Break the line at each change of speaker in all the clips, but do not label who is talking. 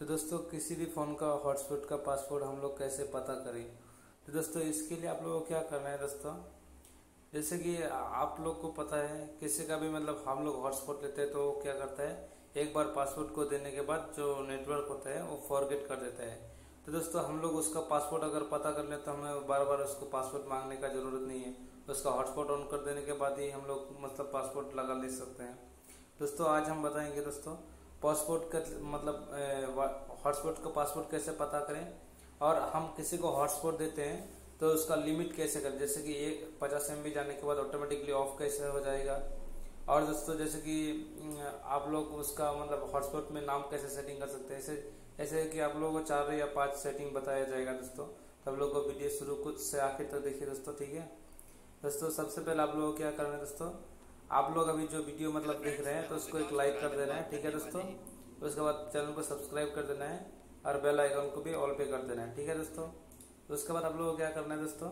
तो दोस्तों, किसी भी फ़ोन का, हॉटस्पॉट का पासवर्ड हम लोग कैसे पता करें? तो दोस्तों, इसके लिए आप लोगों को क्या करना है दोस्तों? जैसे कि आप लोग को पता है, किसी का भी मतलब हम लोग हॉटस्पॉट लेते हैं तो क्या करता है? एक बार पासवर्ड को देने के बाद जो नेटवर्क होता है, वो फॉरगेट कर देता है। तो दोस्तों, हम लोग उसका पासवर्ड अगर पता कर लें तो हमें बार बार उसको पासवर्ड मांगने का ज़रूरत नहीं है। उसका हॉटस्पॉट ऑन कर देने के बाद ही हम लोग मतलब पासवर्ड लगा ले सकते हैं। दोस्तों, आज हम बताएँगे दोस्तों पासपोर्ट का मतलब हॉटस्पॉट का पासपोर्ट कैसे पता करें? और हम किसी को हॉटस्पॉट देते हैं तो उसका लिमिट कैसे करें? जैसे कि एक पचास एम जाने के बाद ऑटोमेटिकली ऑफ़ कैसे हो जाएगा? और दोस्तों, जैसे कि आप लोग उसका मतलब हॉटस्पॉट में नाम कैसे सेटिंग कर सकते हैं? ऐसे ऐसे कि आप लोगों को चार या पाँच सेटिंग बताया जाएगा दोस्तों। तो आप लोग को वीडियो शुरू कुछ से आखिर तक देखिए दोस्तों, ठीक है? दोस्तों, सबसे पहले आप लोगों को क्या करना है दोस्तों? आप लोग अभी जो वीडियो मतलब देख रहे हैं तो उसको एक लाइक कर देना है, ठीक है दोस्तों? उसके बाद चैनल को सब्सक्राइब कर देना है और बेल आइकन को भी ऑल पे कर देना है, ठीक है दोस्तों? उसके बाद आप लोगों को क्या करना है दोस्तों?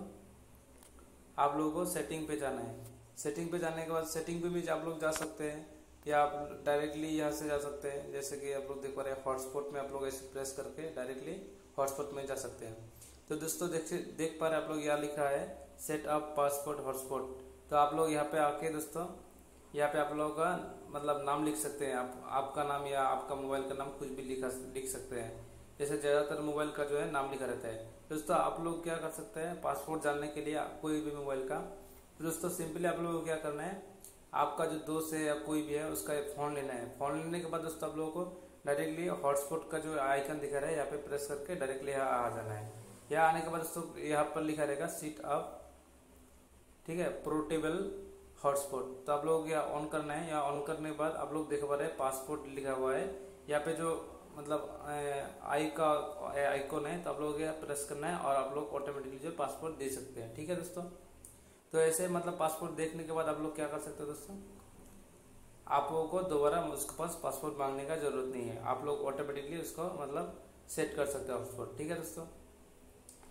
आप लोगों को सेटिंग पे जाना है। सेटिंग पे जाने के बाद सेटिंग पे भी आप लोग जा सकते हैं, या आप डायरेक्टली यहाँ से जा सकते हैं, जैसे कि आप लोग देख पा रहे हैं हॉटस्पॉट में आप लोग ऐसे प्रेस करके डायरेक्टली हॉटस्पॉट में जा सकते हैं। तो दोस्तों देख देख पा रहे आप लोग यहाँ लिखा है सेट अप पासपोर्ट हॉटस्पॉट तो आप लोग यहाँ पे आके दोस्तों यहाँ पे आप लोगों का मतलब नाम लिख सकते हैं। आप, आपका नाम या आपका मोबाइल का नाम कुछ भी लिखा लिख सकते हैं। जैसे ज़्यादातर मोबाइल का जो है नाम लिखा रहता है। दोस्तों, आप लोग क्या कर सकते हैं? पासपोर्ट जानने के लिए कोई भी मोबाइल का। तो दोस्तों, सिंपली आप लोगों को क्या करना है? आपका जो दोस्त है या कोई भी है, उसका फ़ोन लेना है। फ़ोन लेने के बाद दोस्तों, आप लोगों को डायरेक्टली हॉटस्पॉट का जो आइकन दिखा रहा है, यहाँ पे प्रेस करके डायरेक्टली यहाँ आ जाना है। यहाँ आने के बाद दोस्तों, यहाँ पर लिखा रहेगा सीट अप ठीक है? Portable hotspot. तो आप लोग या ऑन करना है या ऑन करने के बाद आप लोग देख पा रहे हैं पासपोर्ट लिखा हुआ है। यहाँ पे जो मतलब आई का आइकॉन है तो आप लोग प्रेस करना है और आप लोग ऑटोमेटिकली जो पासपोर्ट दे सकते हैं। ठीक है दोस्तों? तो ऐसे मतलब पासपोर्ट देखने के बाद आप लोग क्या कर सकते हैं दोस्तों? आप लोगों को दोबारा उसके पास पासपोर्ट मांगने का ज़रूरत नहीं है। आप लोग ऑटोमेटिकली उसको मतलब सेट कर सकते हैं पासपोर्ट ठीक है दोस्तों?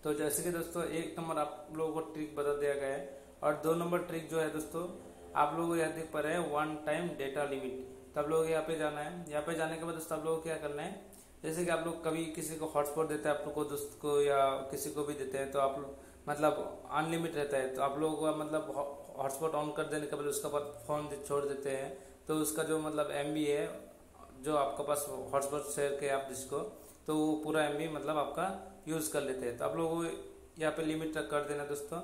तो जैसे कि दोस्तों, एक नंबर आप लोगों को ट्रिक बता दिया गया है। और दो नंबर ट्रिक जो है दोस्तों, आप लोग यहाँ देख पा रहे हैं वन टाइम डेटा लिमिट तो आप लोग यहाँ पे जाना है। यहाँ पे जाने के बाद दोस्तों, आप लोग क्या करना है, जैसे कि आप लोग कभी किसी को हॉटस्पॉट देते हैं, आप लोग को दोस्त को या किसी को भी देते हैं तो आप लोग मतलब अनलिमिट रहता है तो आप लोगों को मतलब हॉटस्पॉट ऑन कर देने के बाद उसका बाद फ़ोन छोड़ देते हैं। तो उसका जो मतलब एम है, जो आपके पास हॉटस्पॉट शेयर के आप जिसको तो वो पूरा एम मतलब आपका यूज़ कर लेते हैं। तो आप लोगों यहाँ पे लिमिट कर देना दोस्तों।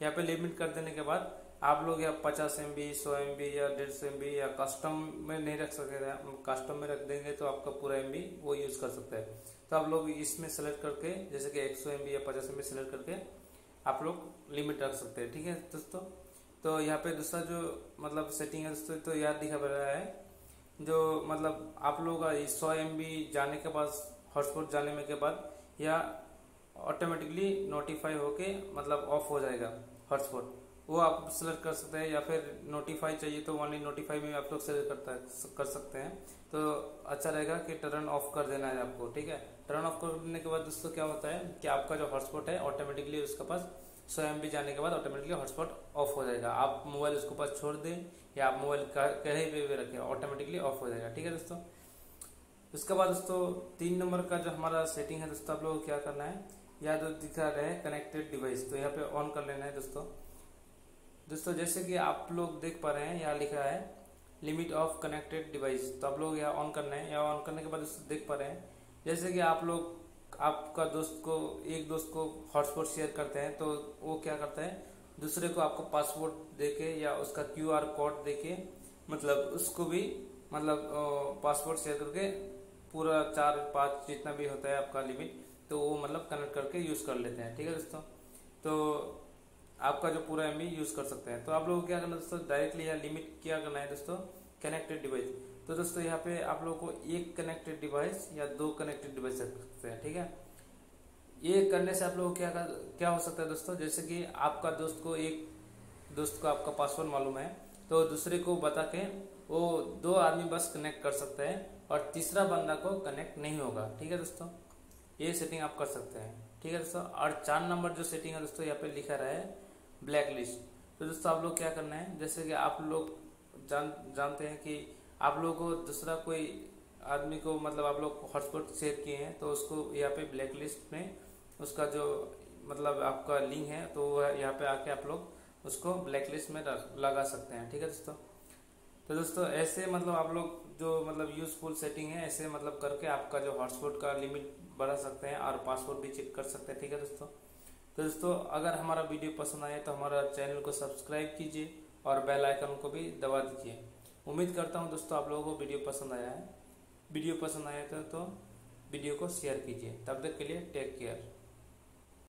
यहाँ पे लिमिट कर देने के बाद आप लोग यहाँ पचास एम बी सौ एम बी या डेढ़ सौ एम बी या कस्टम में नहीं रख सकते कस्टम में रख देंगे तो आपका पूरा एम बी वो यूज़ कर सकता है। तो आप लोग इसमें सेलेक्ट करके, जैसे कि एक सौ एम बी या पचास एम बी सेलेक्ट करके आप लोग लिमिट रख सकते हैं, ठीक है दोस्तों? तो यहाँ पे दूसरा जो मतलब सेटिंग है दोस्तों तो याद दिखा पड़ रहा है, जो मतलब आप लोग सौ एम बी जाने के बाद हॉटस्पॉट जाने में के बाद या ऑटोमेटिकली नोटिफाई होके मतलब ऑफ़ हो जाएगा हॉटस्पॉट वो आप सेलेक्ट कर सकते हैं या फिर नोटिफाई चाहिए तो ओनली नोटिफाई में आप लोग सेलेक्ट करता है, कर सकते हैं। तो अच्छा रहेगा कि टर्न ऑफ़ कर देना है आपको, ठीक है? टर्न ऑफ़ करने के बाद दोस्तों क्या होता है कि आपका जो हॉटस्पॉट है ऑटोमेटिकली उसके पास सौ एम जाने के बाद ऑटोमेटिकली हॉटस्पॉट ऑफ़ हो जाएगा। आप मोबाइल उसके पास छोड़ दें या आप मोबाइल कहीं पे भी रखें ऑटोमेटिकली ऑफ़ हो जाएगा, ठीक है दोस्तों? उसके बाद दोस्तों, तीन नंबर का जो हमारा सेटिंग है दोस्तों, आप लोगों को क्या करना है? या जो दिखा रहे हैं कनेक्टेड डिवाइस तो यहाँ पे ऑन कर लेना है दोस्तों। दोस्तों, जैसे कि आप लोग देख पा रहे हैं, यहाँ लिखा है लिमिट ऑफ़ कनेक्टेड डिवाइस तो आप लोग यहाँ ऑन करना है। या ऑन करने के बाद दोस्तों देख पा रहे हैं, जैसे कि आप लोग, आपका दोस्त को, एक दोस्त को हॉटस्पॉट शेयर करते हैं तो वो क्या करता है, दूसरे को आपको पासवर्ड देके या उसका क्यू आर कोड देके मतलब उसको भी मतलब पासवर्ड शेयर करके पूरा चार, पाँच जितना भी होता है आपका लिमिट तो वो मतलब कनेक्ट करके यूज़ कर लेते हैं ठीक है दोस्तों? तो आपका जो पूरा एम यूज़ कर सकते हैं। तो आप लोगों को क्या करना दोस्तों? डायरेक्टली यहाँ लिमिट क्या करना है दोस्तों कनेक्टेड डिवाइस तो दोस्तों यहाँ पे आप लोगों को एक कनेक्टेड डिवाइस या दो कनेक्टेड डिवाइस रख सकते हैं ठीक है? ये करने से आप लोगों को क्या कर, क्या हो सकता है दोस्तों? जैसे कि आपका दोस्त को एक दोस्त को आपका पासवर्ड मालूम है तो दूसरे को बता के वो दो आदमी बस कनेक्ट कर सकते हैं और तीसरा बंदा को कनेक्ट नहीं होगा ठीक है दोस्तों? ये सेटिंग आप कर सकते हैं। ठीक है दोस्तों? और चार नंबर जो सेटिंग है दोस्तों, यहाँ पे लिखा रहा है ब्लैक लिस्ट तो दोस्तों, आप लोग क्या करना है? जैसे कि आप लोग जान, जानते हैं कि आप लोगों को दूसरा कोई आदमी को मतलब आप लोग हॉटस्पॉट शेयर किए हैं तो उसको यहाँ पे ब्लैक लिस्ट में उसका जो मतलब आपका लिंक है तो यहाँ पे आके आप लोग उसको ब्लैक लिस्ट में लगा सकते हैं। ठीक है दोस्तों? तो दोस्तों, ऐसे मतलब आप लोग जो मतलब यूजफुल सेटिंग है, ऐसे मतलब करके आपका जो हॉटस्पॉट का लिमिट बढ़ा सकते हैं और पासवर्ड भी चेक कर सकते हैं, ठीक है दोस्तों? तो दोस्तों, अगर हमारा वीडियो पसंद आए तो हमारा चैनल को सब्सक्राइब कीजिए और बेल आइकन को भी दबा दीजिए। उम्मीद करता हूँ दोस्तों आप लोगों को वीडियो पसंद आया है। वीडियो पसंद आया था तो वीडियो को शेयर कीजिए। तब तक के लिए टेक केयर